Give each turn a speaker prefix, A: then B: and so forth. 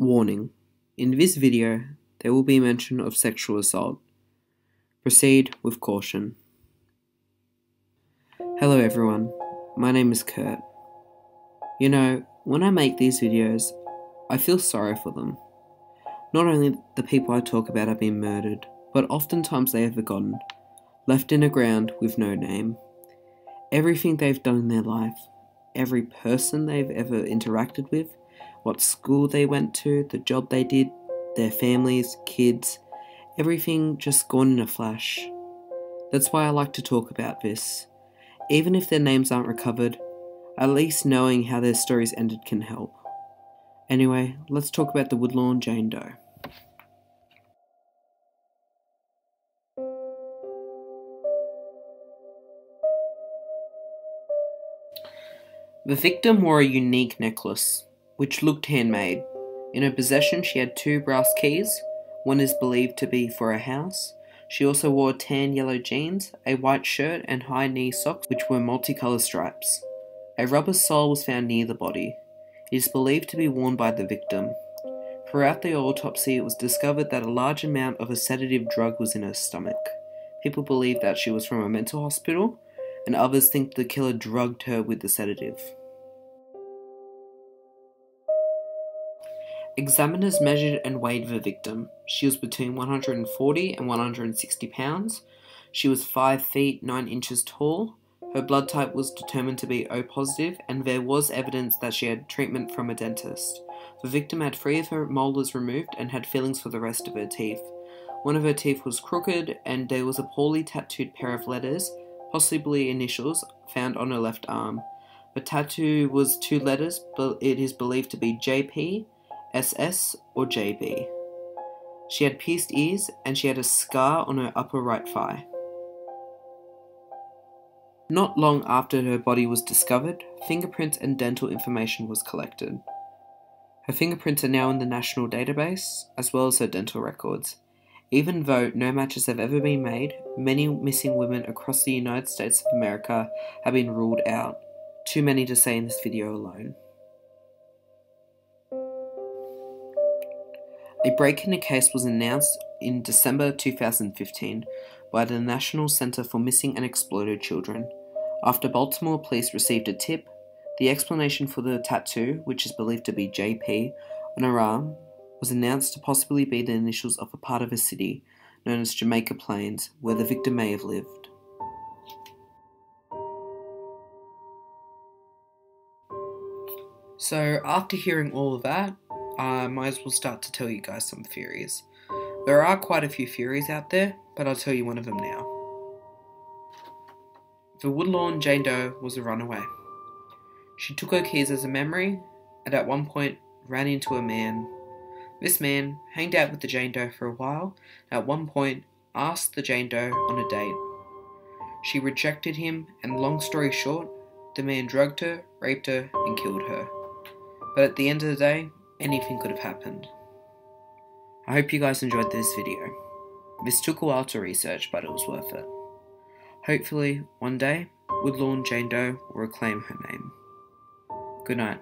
A: Warning In this video, there will be mention of sexual assault. Proceed with caution. Hello, everyone. My name is Kurt. You know, when I make these videos, I feel sorry for them. Not only the people I talk about have been murdered, but oftentimes they are forgotten, left in the ground with no name. Everything they've done in their life, every person they've ever interacted with, what school they went to, the job they did, their families, kids, everything just gone in a flash. That's why I like to talk about this. Even if their names aren't recovered, at least knowing how their stories ended can help. Anyway, let's talk about the Woodlawn Jane Doe. The victim wore a unique necklace, which looked handmade. In her possession, she had two brass keys. One is believed to be for a house. She also wore tan yellow jeans, a white shirt, and high knee socks, which were multicolored stripes. A rubber sole was found near the body. It is believed to be worn by the victim. Throughout the autopsy, it was discovered that a large amount of a sedative drug was in her stomach. People believe that she was from a mental hospital, and others think the killer drugged her with the sedative. Examiners measured and weighed the victim. She was between 140 and 160 pounds. She was 5 feet 9 inches tall. Her blood type was determined to be O positive, and there was evidence that she had treatment from a dentist. The victim had three of her molars removed and had fillings for the rest of her teeth. One of her teeth was crooked, and there was a poorly tattooed pair of letters, possibly initials, found on her left arm. The tattoo was two letters, but it is believed to be JP SS, or JB. She had pierced ears and she had a scar on her upper right thigh. Not long after her body was discovered, fingerprints and dental information was collected. Her fingerprints are now in the national database, as well as her dental records. Even though no matches have ever been made, many missing women across the United States of America have been ruled out. Too many to say in this video alone. A break in the case was announced in December 2015 by the National Center for Missing and Exploited Children. After Baltimore police received a tip, the explanation for the tattoo, which is believed to be JP, on her arm, was announced to possibly be the initials of a part of a city known as Jamaica Plains, where the victim may have lived. So, after hearing all of that, I might as well start to tell you guys some theories. There are quite a few theories out there, but I'll tell you one of them now. The Woodlawn Jane Doe was a runaway. She took her keys as a memory, and at one point ran into a man. This man hanged out with the Jane Doe for a while, and at one point asked the Jane Doe on a date. She rejected him, and long story short, the man drugged her, raped her, and killed her. But at the end of the day, anything could have happened. I hope you guys enjoyed this video. This took a while to research, but it was worth it. Hopefully, one day, Woodlawn Jane Doe will reclaim her name. Good night.